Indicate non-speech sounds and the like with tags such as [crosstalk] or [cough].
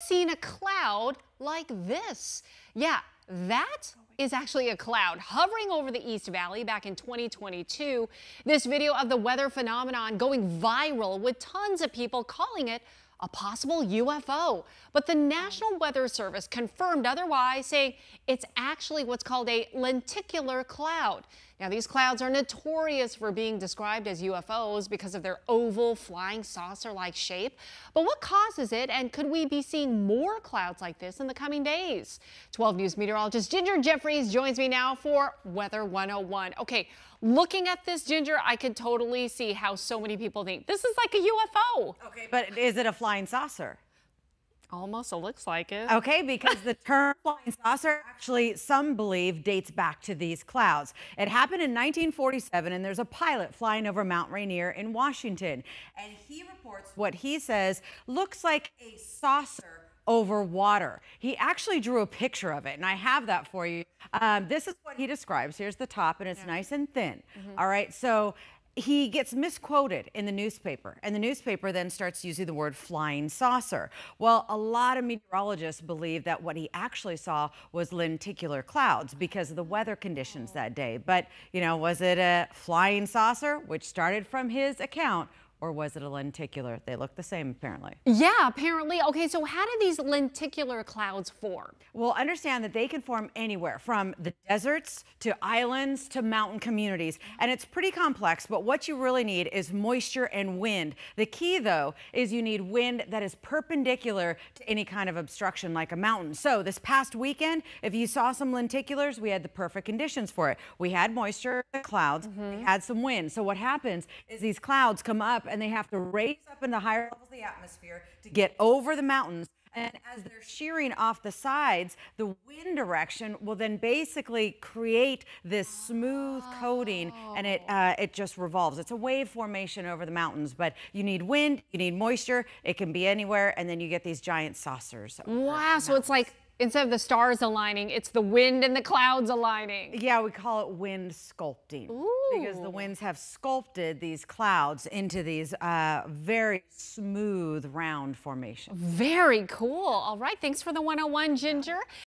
seen a cloud like this. Yeah, that is actually a cloud hovering over the East Valley back in 2022. This video of the weather phenomenon going viral with tons of people calling it a possible UFO. But the National Weather Service confirmed otherwise, saying it's actually what's called a lenticular cloud. Now, these clouds are notorious for being described as UFOs because of their oval flying saucer like shape. But what causes it, and could we be seeing more clouds like this in the coming days? 12 News meteorologist Ginger Jeffries joins me now for Weather 101. Okay, looking at this, Ginger, I could totally see how so many people think this is like a UFO. Okay, but is it a flying saucer? Almost, it looks like it. Okay, because the term [laughs] flying saucer actually, some believe, dates back to these clouds. It happened in 1947, and there's a pilot flying over Mount Rainier in Washington. And he reports what he says looks like a saucer over water. He actually drew a picture of it, and I have that for you. Um, this is what he describes. Here's the top, and it's yeah. nice and thin. Mm -hmm. All right, so he gets misquoted in the newspaper, and the newspaper then starts using the word flying saucer. Well, a lot of meteorologists believe that what he actually saw was lenticular clouds because of the weather conditions that day. But, you know, was it a flying saucer, which started from his account, or was it a lenticular? They look the same apparently. Yeah, apparently. Okay, so how do these lenticular clouds form? Well, understand that they can form anywhere from the deserts to islands to mountain communities. And it's pretty complex, but what you really need is moisture and wind. The key though is you need wind that is perpendicular to any kind of obstruction like a mountain. So this past weekend, if you saw some lenticulars, we had the perfect conditions for it. We had moisture, the clouds, mm -hmm. we mm-hmm. had some wind. So what happens is these clouds come up and they have to raise up into higher levels of the atmosphere to get over the mountains. And as they're shearing off the sides, the wind direction will then basically create this smooth coating and it, uh, it just revolves. It's a wave formation over the mountains, but you need wind, you need moisture, it can be anywhere, and then you get these giant saucers. Wow, so it's like instead of the stars aligning, it's the wind and the clouds aligning. Yeah, we call it wind sculpting. Ooh. Because the winds have sculpted these clouds into these uh, very smooth, round formations. Very cool. All right, thanks for the 101, Ginger.